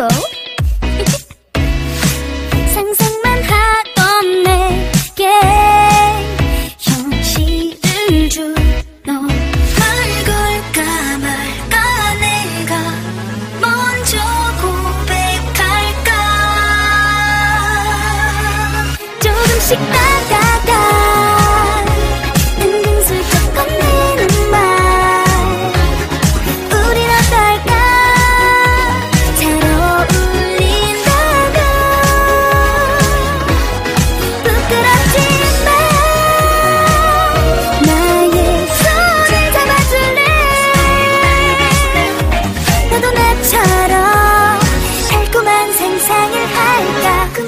go?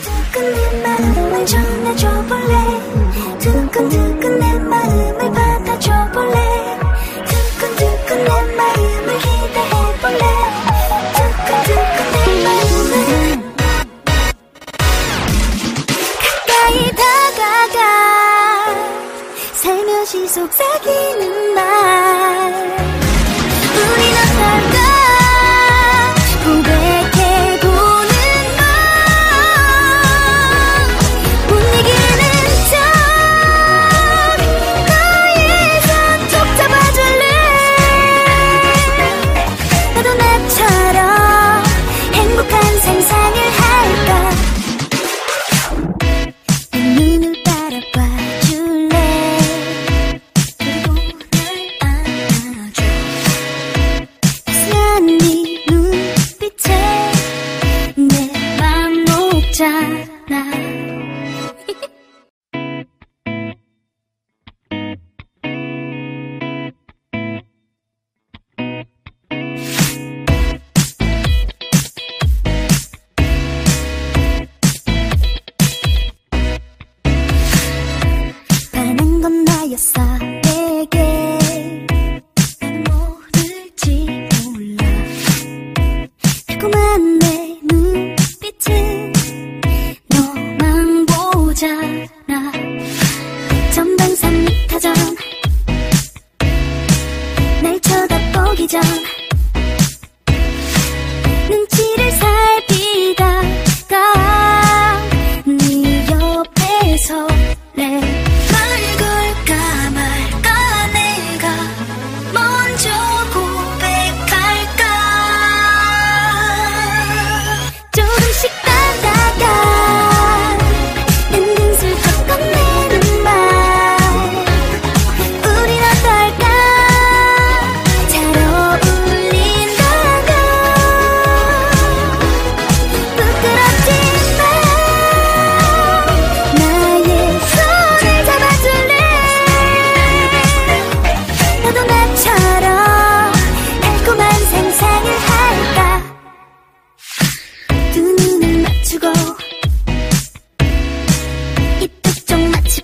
두근대만 왜 전해줘 볼래 두근두근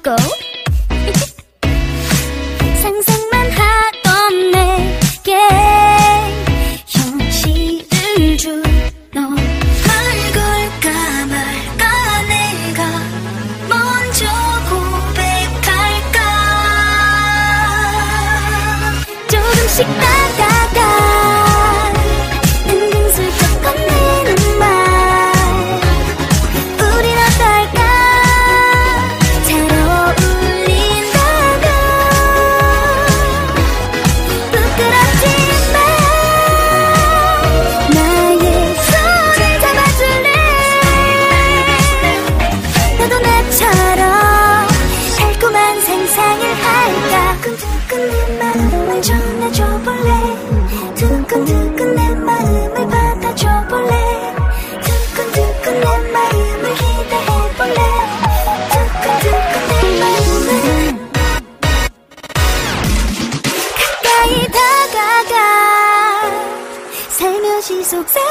또 상상만 하던 내게 현실을 주너 걸걸까 말까 내가 먼저 고백할까? 조금씩 다 두근두근 내 마음을 받아줘 볼래? 두근두근 내 마음을 기대해 볼래? 두근두근 내 마음을 가까이 다가가. 살며시 속삭